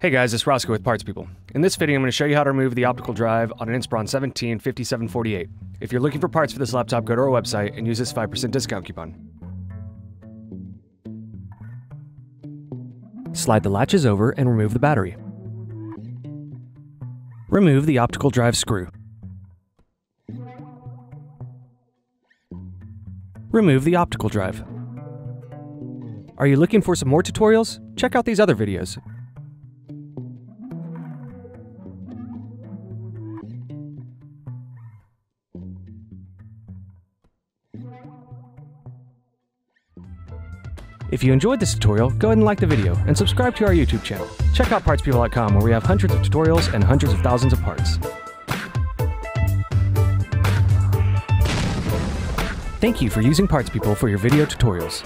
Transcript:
Hey guys, it's Roscoe with Parts People. In this video, I'm going to show you how to remove the optical drive on an Inspiron 17 5748. If you're looking for parts for this laptop, go to our website and use this 5% discount coupon. Slide the latches over and remove the battery. Remove the optical drive screw. Remove the optical drive. Are you looking for some more tutorials? Check out these other videos. If you enjoyed this tutorial, go ahead and like the video and subscribe to our YouTube channel. Check out partspeople.com where we have hundreds of tutorials and hundreds of thousands of parts. Thank you for using PartsPeople for your video tutorials.